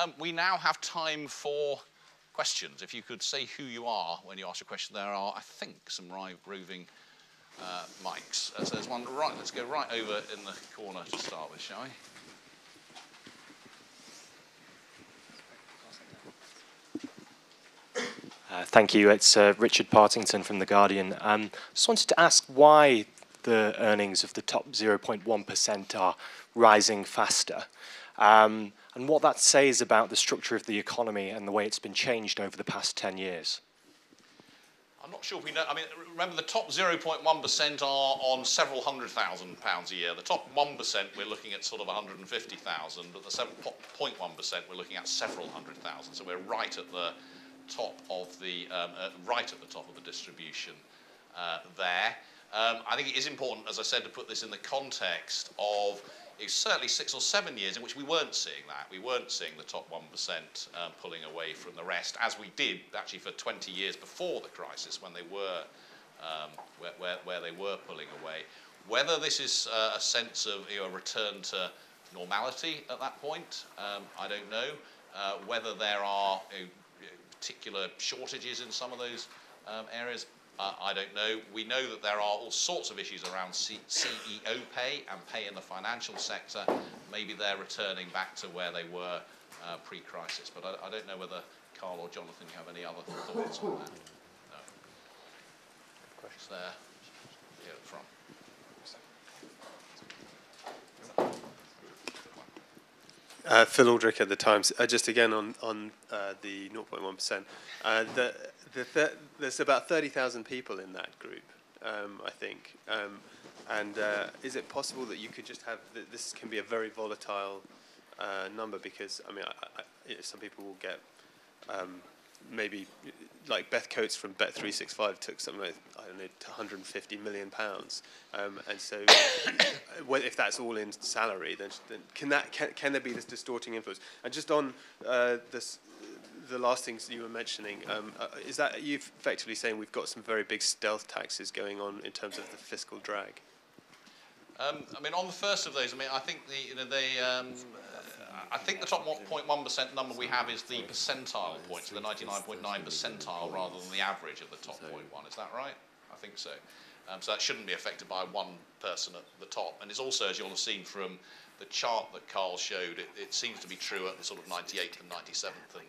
um, we now have time for questions. If you could say who you are when you ask a question, there are, I think, some roving uh, mics. Uh, so there's one right. Let's go right over in the corner to start with, shall we? Uh, thank you. It's uh, Richard Partington from The Guardian. Um, just wanted to ask why the earnings of the top 0.1% are rising faster, um, and what that says about the structure of the economy and the way it's been changed over the past 10 years. I'm not sure if we know. I mean, remember the top 0.1% are on several hundred thousand pounds a year. The top 1% we're looking at sort of 150,000, but the 7.1% we're looking at several hundred thousand. So we're right at the top of the um, uh, right at the top of the distribution uh, there. Um, I think it is important, as I said, to put this in the context of certainly six or seven years in which we weren't seeing that. We weren't seeing the top 1% um, pulling away from the rest, as we did actually for 20 years before the crisis when they were, um, where, where, where, they were pulling away. Whether this is uh, a sense of you know, a return to normality at that point, um, I don't know. Uh, whether there are you know, particular shortages in some of those um, areas? Uh, I don't know. We know that there are all sorts of issues around C CEO pay and pay in the financial sector. Maybe they're returning back to where they were uh, pre-crisis. But I, I, don't know whether Carl or Jonathan have any other thoughts on that. No. Questions there. Here at the front. Uh, Phil Aldrick at the Times. Uh, just again on on uh, the 0.1%. The, the th there's about 30,000 people in that group, um, I think. Um, and uh, is it possible that you could just have th this can be a very volatile uh, number because I mean I, I, some people will get um, maybe like Beth Coates from Bet365 took something like, I don't know, 150 million pounds. Um, and so if that's all in salary, then, then can, that, can, can there be this distorting influence? And just on uh, this, the last things you were mentioning, um, uh, is that you effectively saying we've got some very big stealth taxes going on in terms of the fiscal drag? Um, I mean, on the first of those, I mean, I think the, you know, they, um, I think the top 1.1% number we have is the percentile points, the 99.9 percentile rather than the average of the top 0.1. Is that right? I think so. Um, so that shouldn't be affected by one person at the top. And it's also, as you'll have seen from the chart that Carl showed, it, it seems to be true at the sort of 98th and 97th and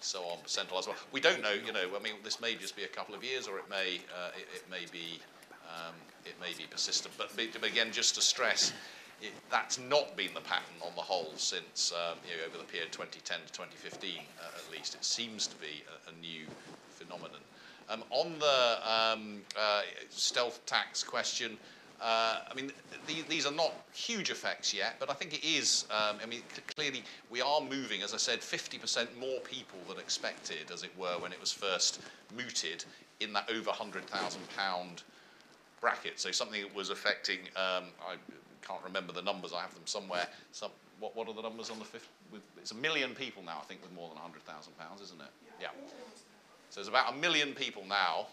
so on centralised. well. We don't know, you know, I mean, this may just be a couple of years or it may, uh, it, it, may be, um, it may be persistent. But, again, just to stress, it, that's not been the pattern on the whole since um, you know, over the period 2010 to 2015 uh, at least. It seems to be a, a new phenomenon. Um, on the um, uh, stealth tax question, uh, I mean, the, these are not huge effects yet, but I think it is. Um, I mean, clearly we are moving, as I said, 50% more people than expected, as it were, when it was first mooted in that over 100,000 pound bracket. So something that was affecting, um, I can't remember the numbers. I have them somewhere. Some, what, what are the numbers on the fifth? It's a million people now, I think, with more than £100,000, isn't it? Yeah. So there's about a million people now,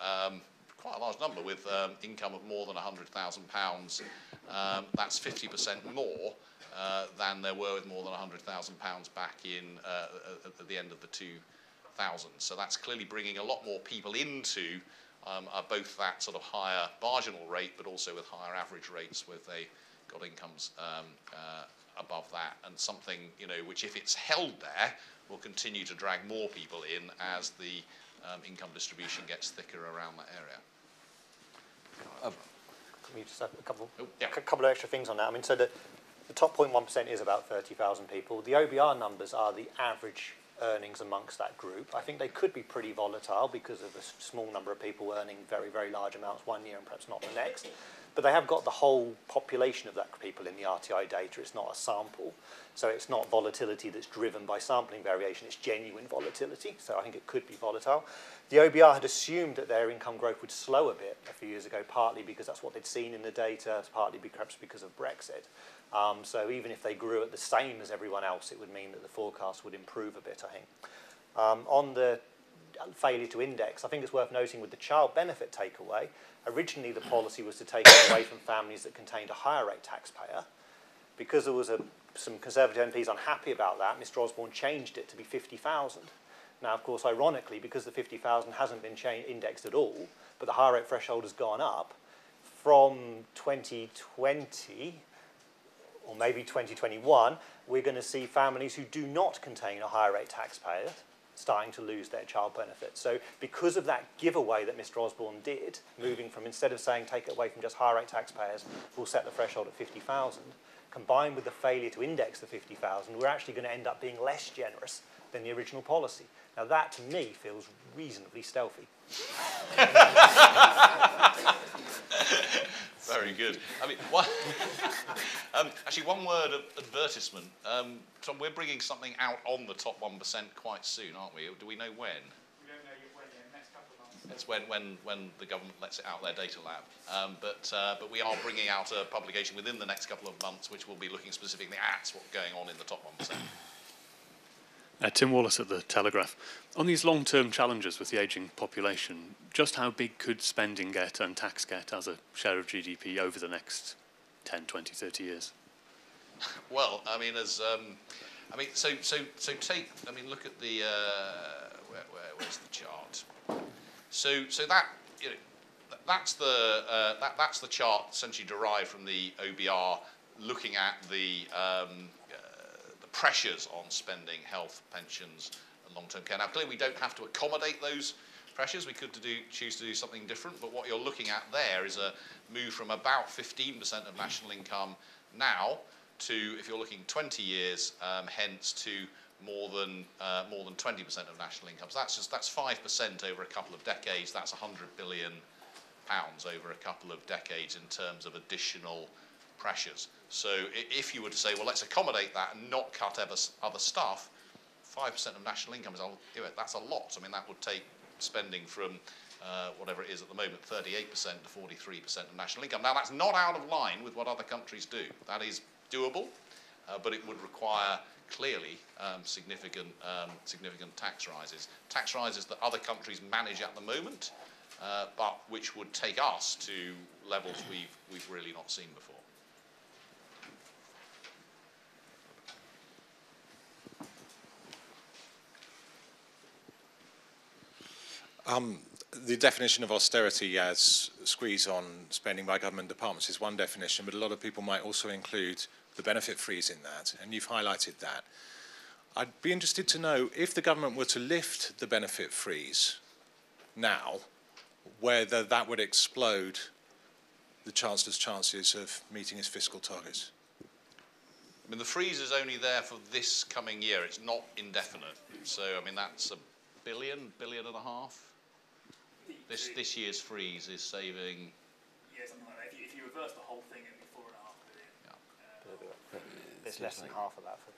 um, quite a large number, with um, income of more than £100,000. Um, that's 50% more uh, than there were with more than £100,000 back in uh, at the end of the 2000s. So that's clearly bringing a lot more people into um, both that sort of higher marginal rate, but also with higher average rates where they got incomes um, uh, above that, and something you know which, if it's held there, will continue to drag more people in as the um, income distribution gets thicker around that area. Uh, can we just have a couple, oh, yeah. a couple of extra things on that? I mean, so the, the top 0.1% is about 30,000 people. The OBR numbers are the average earnings amongst that group. I think they could be pretty volatile because of a small number of people earning very, very large amounts one year and perhaps not the next. But they have got the whole population of that people in the RTI data. It's not a sample. So it's not volatility that's driven by sampling variation. It's genuine volatility. So I think it could be volatile. The OBR had assumed that their income growth would slow a bit a few years ago, partly because that's what they'd seen in the data, partly perhaps because of Brexit. Um, so even if they grew at the same as everyone else, it would mean that the forecast would improve a bit, I think. Um, on the failure to index, I think it's worth noting with the child benefit takeaway, originally the policy was to take it away from families that contained a higher rate taxpayer. Because there was a some Conservative MPs unhappy about that, Mr Osborne changed it to be 50,000. Now, of course, ironically, because the 50,000 hasn't been indexed at all, but the higher rate threshold has gone up, from 2020, or maybe 2021, we're going to see families who do not contain a higher rate taxpayer starting to lose their child benefit. So because of that giveaway that Mr Osborne did, moving from instead of saying take it away from just higher rate taxpayers, we'll set the threshold at 50,000, combined with the failure to index the 50,000, we're actually going to end up being less generous than the original policy. Now that to me feels reasonably stealthy. Very good. I mean, one, um, actually, one word of advertisement. Um, Tom, we're bringing something out on the top 1% quite soon, aren't we? Do we know when? We don't know when, next couple of months. It's when, when, when the government lets it out their data lab. Um, but, uh, but we are bringing out a publication within the next couple of months which will be looking specifically at what's going on in the top 1%. Uh, Tim Wallace at the Telegraph. On these long-term challenges with the ageing population, just how big could spending get and tax get as a share of GDP over the next 10, 20, 30 years? Well, I mean, as um, I mean, so so so take. I mean, look at the uh, where, where where's the chart? So so that you know that's the uh, that that's the chart essentially derived from the OBR, looking at the um, the pressures on spending, health, pensions, and long-term care. Now, clearly, we don't have to accommodate those pressures. We could to do, choose to do something different, but what you're looking at there is a move from about 15% of national income now to, if you're looking 20 years, um, hence to more than uh, more than 20% of national income. So that's just that's 5% over a couple of decades. That's 100 billion pounds over a couple of decades in terms of additional pressures. So if you were to say, well, let's accommodate that and not cut ever, other stuff, 5% of national income is, I'll give it, that's a lot. I mean, that would take spending from uh, whatever it is at the moment, 38% to 43% of national income. Now, that's not out of line with what other countries do. That is doable, uh, but it would require clearly um, significant, um, significant tax rises. Tax rises that other countries manage at the moment, uh, but which would take us to levels we've, we've really not seen before. Um, the definition of austerity as squeeze on spending by government departments is one definition, but a lot of people might also include the benefit freeze in that, and you've highlighted that. I'd be interested to know if the government were to lift the benefit freeze now, whether that would explode the Chancellor's chances of meeting his fiscal targets. I mean, the freeze is only there for this coming year. It's not indefinite. So, I mean, that's a billion, billion and a half. This, this year's freeze is saving Yeah, something like that. If you, if you reverse the whole thing, it'd be four and a half billion. Yeah. Uh, It's less than half of that. For,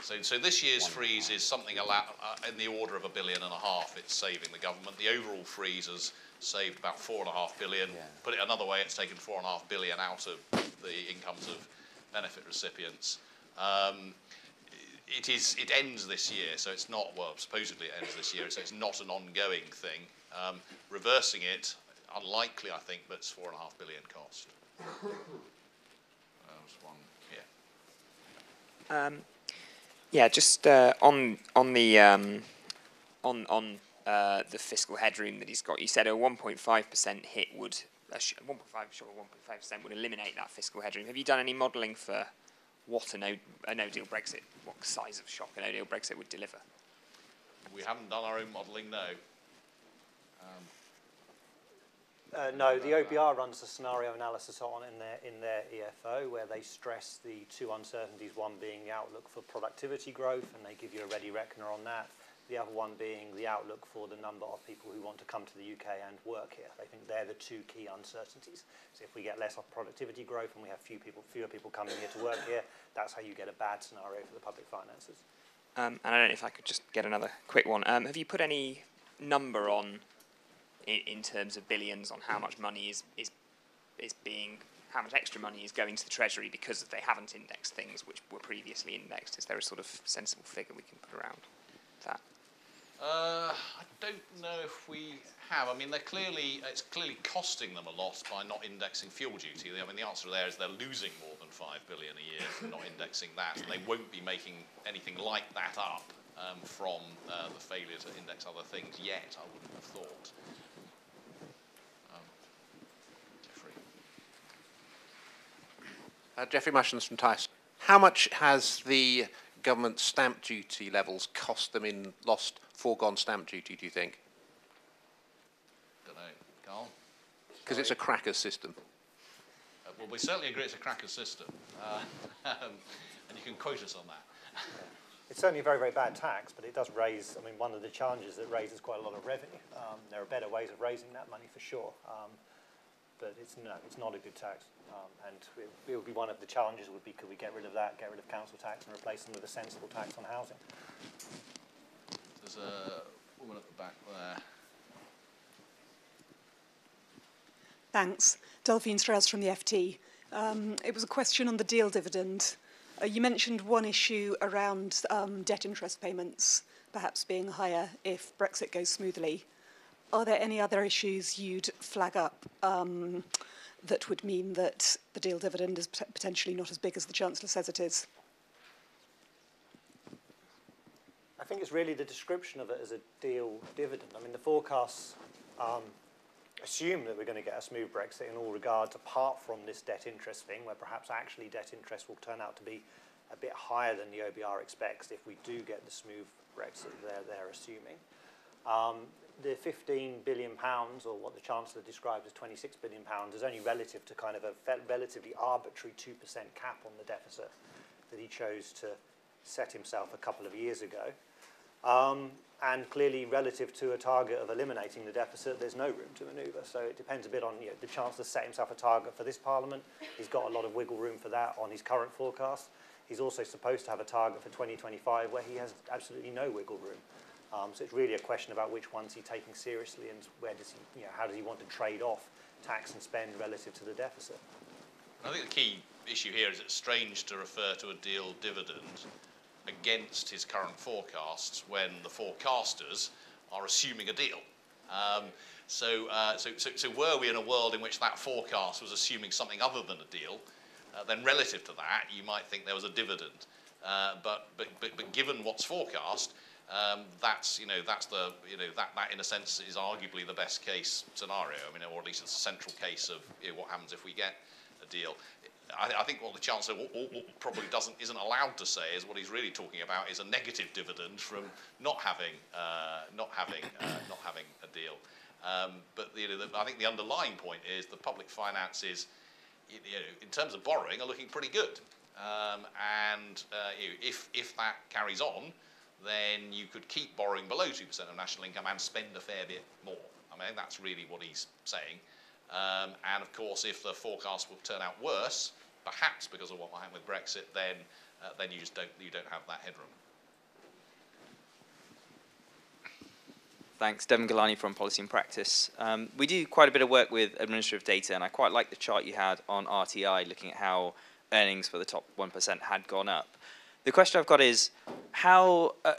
So, so this year's freeze is something ala- uh, in the order of a billion and a half. It's saving the government. The overall freeze has saved about four and a half billion. Put it another way, it's taken four and a half billion out of the incomes of benefit recipients. Um, it is. It ends this year, so it's not. Well, supposedly it ends this year, so it's not an ongoing thing. Um, reversing it, unlikely, I think, but it's four and a half billion cost. Was one. Yeah. Um, yeah, just uh, on on the um, on on uh, the fiscal headroom that he's got. You said a 1.5 percent hit would uh, sh- 1.5 sure 1.5 percent would eliminate that fiscal headroom. Have you done any modelling for what a no a no deal Brexit, what size of shock a no deal Brexit would deliver? We haven't done our own modelling, no. Uh, no, the OBR runs a scenario analysis on in their in their EFO where they stress the two uncertainties. One being the outlook for productivity growth, and they give you a ready reckoner on that. The other one being the outlook for the number of people who want to come to the UK and work here. They think they're the two key uncertainties. So if we get less of productivity growth and we have few people, fewer people coming here to work here, that's how you get a bad scenario for the public finances. Um, and I don't know if I could just get another quick one. Um, have you put any number on, in, in terms of billions, on how much money is, is is being, how much extra money is going to the Treasury because they haven't indexed things which were previously indexed? Is there a sort of sensible figure we can put around that? Uh, I don't know if we have. I mean, they're clearly it's clearly costing them a lot by not indexing fuel duty. I mean, the answer there is they're losing more than five billion a year for not indexing that, and they won't be making anything like that up um, from uh, the failure to index other things yet. I wouldn't have thought. Um, Jeffrey. Uh, Jeffrey Mushins from Tice. How much has the government stamp duty levels cost them in lost foregone stamp duty, do you think? Don't know, Carl. Because it's a cracker system. Uh, well, we certainly agree it's a cracker system, uh, um, and you can quote us on that. It's certainly a very, very bad tax, but it does raise, I mean, one of the challenges that raises quite a lot of revenue. Um, there are better ways of raising that money for sure, um, but it's, no, it's not a good tax. Um, and it, it would be one of the challenges would be could we get rid of that, get rid of council tax and replace them with a sensible tax on housing. There's a woman at the back there. Thanks. Delphine Strauss from the FT. Um, it was a question on the deal dividend. Uh, you mentioned one issue around um, debt interest payments perhaps being higher if Brexit goes smoothly. Are there any other issues you'd flag up um, that would mean that the deal dividend is pot- potentially not as big as the Chancellor says it is? I think it's really the description of it as a deal dividend. I mean, the forecasts um, assume that we're going to get a smooth Brexit in all regards, apart from this debt interest thing, where perhaps actually debt interest will turn out to be a bit higher than the OBR expects if we do get the smooth Brexit they're, they're assuming. Um, the 15 billion pounds, or what the Chancellor described as 26 billion pounds, is only relative to kind of a relatively arbitrary 2% cap on the deficit that he chose to set himself a couple of years ago. Um, and clearly, relative to a target of eliminating the deficit, there's no room to manoeuvre. So it depends a bit on, you know, the Chancellor set himself a target for this Parliament. He's got a lot of wiggle room for that on his current forecast. He's also supposed to have a target for 2025 where he has absolutely no wiggle room. Um, so it's really a question about which ones he's taking seriously and where does he, you know, how does he want to trade off tax and spend relative to the deficit. I think the key issue here is it's strange to refer to a deal dividend against his current forecasts when the forecasters are assuming a deal. Um, so, uh, so, so, so were we in a world in which that forecast was assuming something other than a deal, uh, then relative to that, you might think there was a dividend. Uh, but, but, but, but given what's forecast, um, that's you know that's the you know that that in a sense is arguably the best case scenario. I mean, or at least it's a central case of you know, what happens if we get a deal. I, I think what the Chancellor w- w- probably doesn't isn't allowed to say is what he's really talking about is a negative dividend from not having uh, not having uh, not having a deal. Um, but you know, the, I think the underlying point is the public finances, you know, in terms of borrowing, are looking pretty good. Um, and uh, you know, if if that carries on, then you could keep borrowing below 2% of national income and spend a fair bit more. I mean, that's really what he's saying. Um, and of course, if the forecast will turn out worse, perhaps because of what might happen with Brexit, then, uh, then you just don't, you don't have that headroom. Thanks, Deven Ghelani from Policy in Practice. Um, we do quite a bit of work with administrative data, and I quite like the chart you had on RTI looking at how earnings for the top 1% had gone up. The question I've got is how, uh,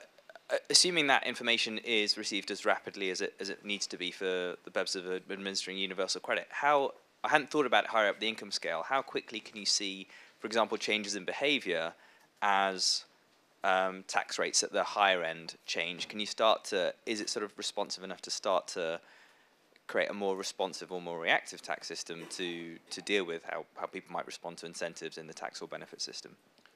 uh, assuming that information is received as rapidly as it, as it needs to be for the purpose of administering universal credit, how, I hadn't thought about it higher up the income scale, how quickly can you see, for example, changes in behavior as um, tax rates at the higher end change? Can you start to, is it sort of responsive enough to start to create a more responsive or more reactive tax system to, to deal with how, how people might respond to incentives in the tax or benefit system?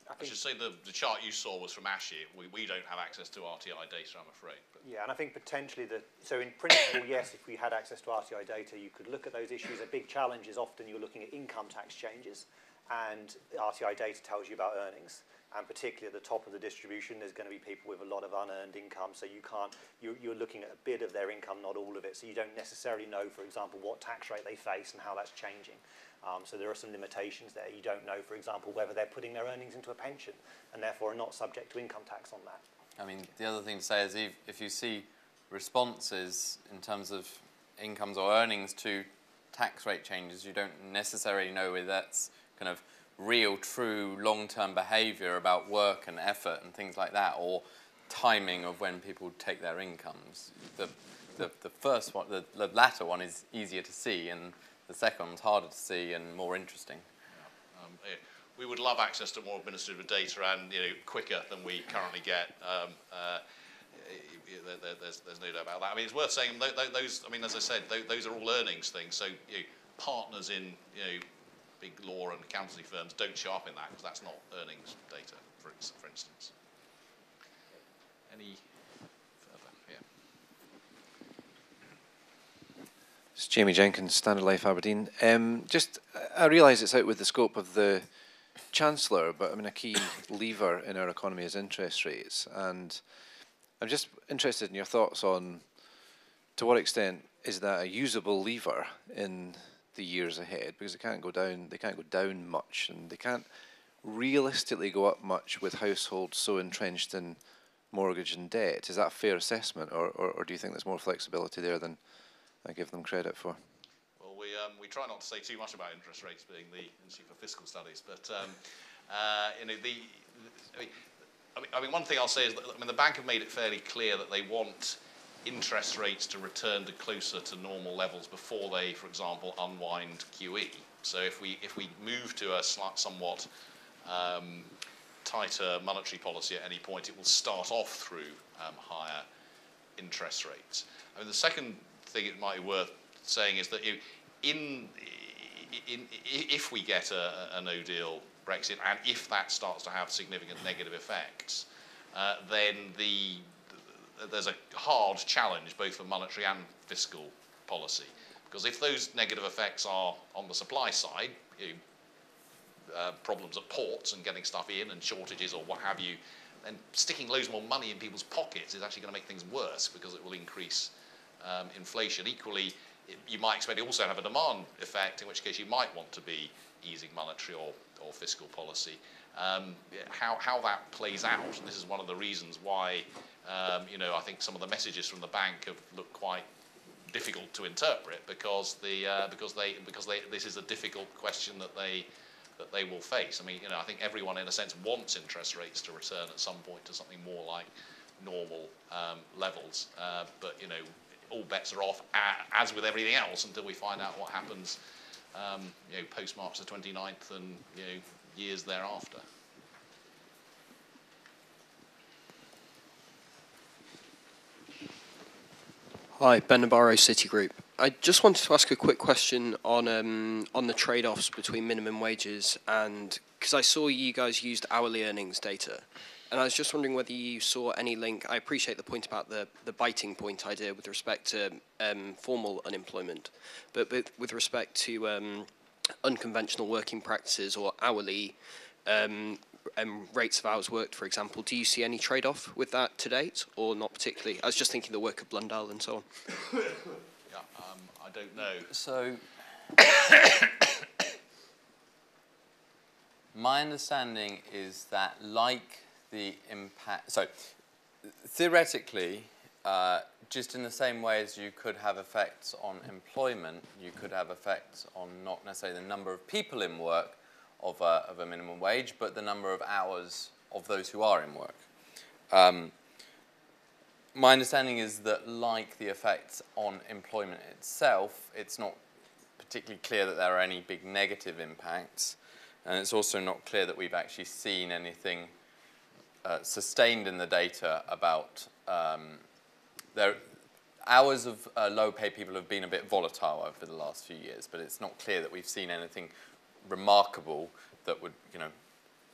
I should say the, the chart you saw was from ASHE. We, we don't have access to RTI data, I'm afraid. But Yeah, and I think potentially the so in principle, yes, if we had access to RTI data, you could look at those issues. A big challenge is often you're looking at income tax changes, and RTI data tells you about earnings. And particularly at the top of the distribution, there's going to be people with a lot of unearned income, so you can't. You're, you're looking at a bit of their income, not all of it. So you don't necessarily know, for example, what tax rate they face and how that's changing. Um, so there are some limitations there. You don't know, for example, whether they're putting their earnings into a pension and therefore are not subject to income tax on that. I mean, the other thing to say is if, if you see responses in terms of incomes or earnings to tax rate changes, you don't necessarily know whether that's kind of real, true, long-term behaviour about work and effort and things like that, or timing of when people take their incomes. The, the, the first one, the, the latter one is easier to see, and the second one's harder to see and more interesting. Um, eh, we would love access to more administrative data and you know quicker than we currently get. Um, uh, there- there- there's, there's no doubt about that. I mean, it's worth saying tho- tho- those. I mean, as I said, tho- those are all earnings things. So you know, partners in you know big law and accountancy firms don't show up in that because that's not earnings data, for, for instance. Any further? Yeah. It's Jamie Jenkins, Standard Life Aberdeen. Um, just, I realise it's out with the scope of the Chancellor, but I mean, a key lever in our economy is interest rates. And I'm just interested in your thoughts on to what extent is that a usable lever in the years ahead? Because they can't go down, they can't go down much, and they can't realistically go up much with households so entrenched in mortgage and debt. Is that a fair assessment, or, or, or do you think there's more flexibility there than I give them credit for? Well, we, um, we try not to say too much about interest rates being the Institute for Fiscal Studies, but um, uh, you know, the, I, mean, I, mean, one thing I'll say is that I mean, the bank have made it fairly clear that they want interest rates to return to closer to normal levels before they, for example, unwind QE. So if we, if we move to a slight, somewhat um, tighter monetary policy at any point, it will start off through um, higher interest rates. I mean, the second thing it might be worth saying is that in, in, if we get a, a no deal Brexit and if that starts to have significant negative effects, uh, then the, there's a hard challenge both for monetary and fiscal policy. Because if those negative effects are on the supply side, you, uh, problems at ports and getting stuff in and shortages or what have you, then sticking loads more money in people's pockets is actually going to make things worse because it will increase um, inflation. Equally, it, you might expect it also have a demand effect, in which case you might want to be easing monetary or, or fiscal policy. Um, how, how that plays out, and this is one of the reasons why, um, you know, I think some of the messages from the bank have looked quite difficult to interpret because the uh, because they because they this is a difficult question that they that they will face. I mean, you know, I think everyone in a sense wants interest rates to return at some point to something more like normal um, levels, uh, but you know, all bets are off as with everything else until we find out what happens, um, you know, post March the 29th and you know years thereafter. Hi, Ben Nabarro, Citigroup. I just wanted to ask a quick question on um, on the trade-offs between minimum wages and because I saw you guys used hourly earnings data, and I was just wondering whether you saw any link. I appreciate the point about the the biting point idea with respect to um, formal unemployment, but, but with respect to um, unconventional working practices or hourly um, um, rates of hours worked, for example, do you see any trade-off with that to date, or not particularly? I was just thinking the work of Blundell and so on. Yeah, um, I don't know. So, my understanding is that, like the impact, so theoretically, uh, just in the same way as you could have effects on employment, you could have effects on not necessarily the number of people in work of a, of a minimum wage, but the number of hours of those who are in work. Um, my understanding is that, like the effects on employment itself, it's not particularly clear that there are any big negative impacts, and it's also not clear that we've actually seen anything uh, sustained in the data about um, there. Hours of uh, low-pay people have been a bit volatile over the last few years, but it's not clear that we've seen anything remarkable that would, you know,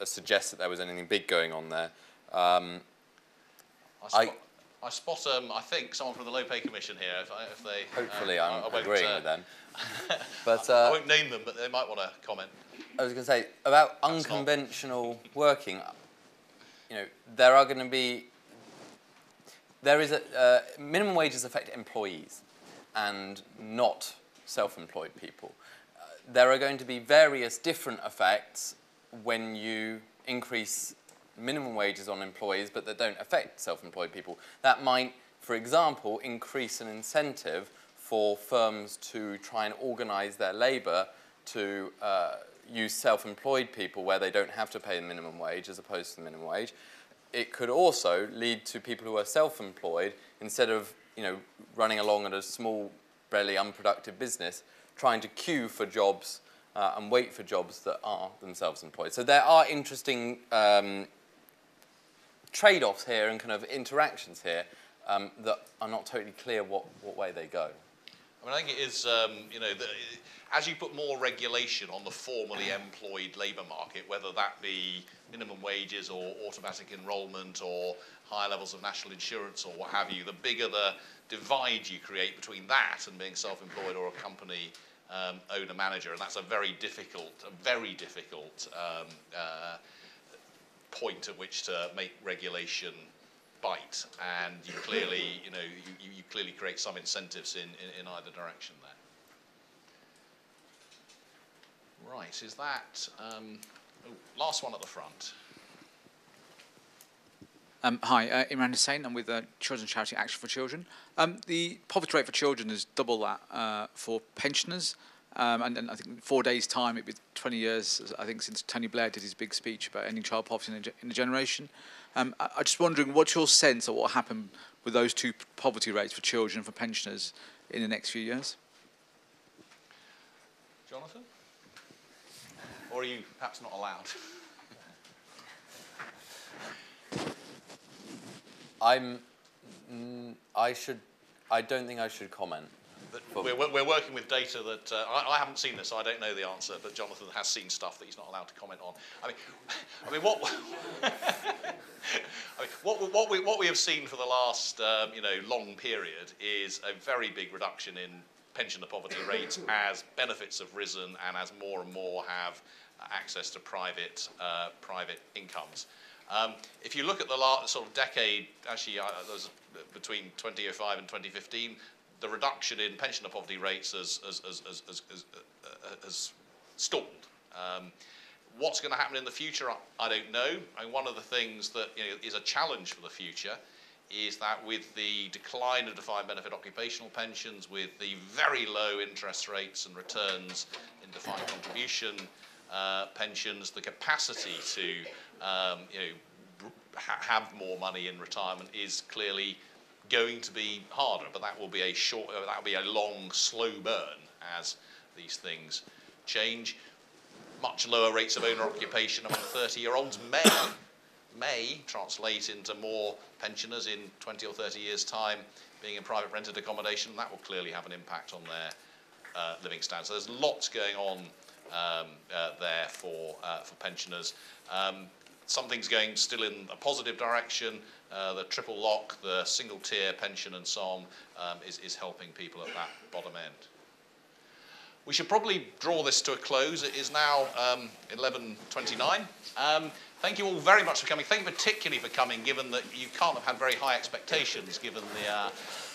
uh, suggest that there was anything big going on there. Um, I spot, I, spot um, I think, someone from the Low Pay Commission here. If, I, if they Hopefully, um, I'm I, I agreeing uh, with them. But uh, I won't name them, but they might want to comment. I was going to say about unconventional working. You know, there are going to be there is a uh, minimum wages affect employees and not self-employed people. Uh, there are going to be various different effects when you increase minimum wages on employees, but that don't affect self-employed people. That might, for example, increase an incentive for firms to try and organise their labour to uh, use self-employed people where they don't have to pay the minimum wage as opposed to the minimum wage. it could also lead to people who are self-employed, instead of you know running along at a small, barely unproductive business, trying to queue for jobs uh, and wait for jobs that are themselves employed. So there are interesting um, trade-offs here and kind of interactions here um, that are not totally clear what, what way they go. I mean, I think it is, um, you know, the, as you put more regulation on the formally employed labour market, whether that be minimum wages or automatic enrolment or higher levels of national insurance or what have you, the bigger the divide you create between that and being self-employed or a company um, owner manager, and that's a very difficult, a very difficult um, uh, point at which to make regulation bite, and you clearly, you know, you, you clearly create some incentives in, in, in either direction there. Right, is that, um, oh, last one at the front. Um, hi, uh, Imran Hussain. I'm with uh, Children's Charity Action for Children. Um, the poverty rate for children is double that uh, for pensioners. Um, and, and I think in four days' time, it'll be 20 years, I think, since Tony Blair did his big speech about ending child poverty in a, in a generation. Um, I, I'm just wondering, what's your sense of what happened with those two poverty rates for children and for pensioners in the next few years? Jonathan? Or are you perhaps not allowed? I'm, mm, I should, I don't think I should comment. We're, we're working with data that uh, I, I haven't seen this, so I don't know the answer. But Jonathan has seen stuff that he's not allowed to comment on. I mean, I mean, what, I mean, what, what we what we have seen for the last um, you know long period is a very big reduction in pensioner poverty rates as benefits have risen and as more and more have access to private uh, private incomes. Um, if you look at the last sort of decade, actually, uh, between 2005 and 2015, the reduction in pensioner poverty rates has, has, has, has, has, uh, stalled. Um, what's going to happen in the future, I don't know. I mean, one of the things that you know, is a challenge for the future is that with the decline of defined benefit occupational pensions, with the very low interest rates and returns in defined contribution uh, pensions, the capacity to um, you know, ha have more money in retirement is clearly going to be harder, but that will be a short, uh, that will be a long, slow burn as these things change. Much lower rates of owner occupation among 30-year-olds may may translate into more pensioners in 20 or 30 years' time being in private rented accommodation. That will clearly have an impact on their uh, living standards. So there's lots going on um, uh, there for uh, for pensioners. Um, something's going still in a positive direction. Uh, the triple lock, the single tier pension and so on um, is, is helping people at that bottom end. We should probably draw this to a close. It is now um, 11.29. Um, thank you all very much for coming. Thank you particularly for coming, given that you can't have had very high expectations, given the, uh,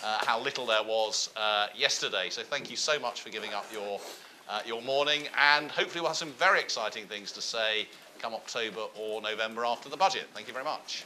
uh, how little there was uh, yesterday. So thank you so much for giving up your, uh, your morning, and hopefully we'll have some very exciting things to say come October or November after the budget. Thank you very much.